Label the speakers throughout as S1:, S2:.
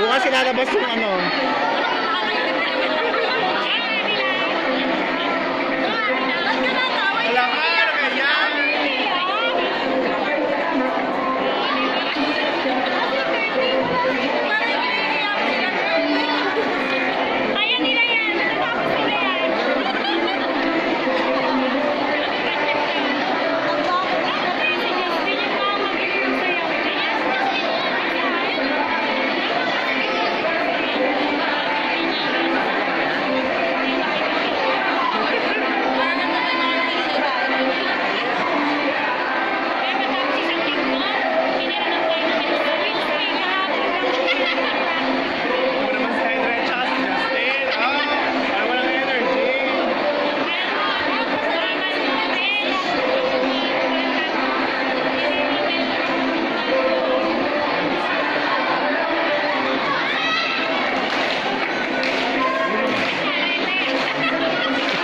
S1: Bukas ilalabas yung ano.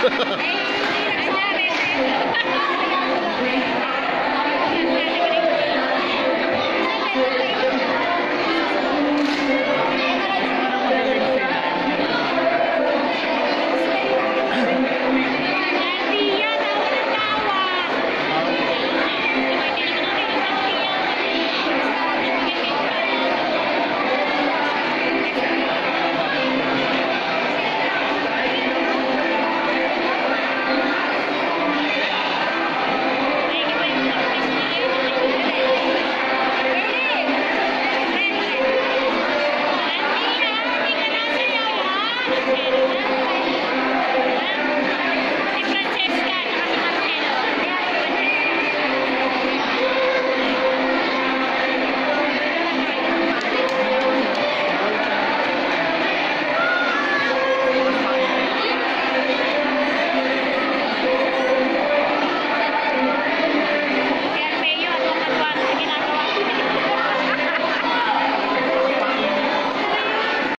S1: hey.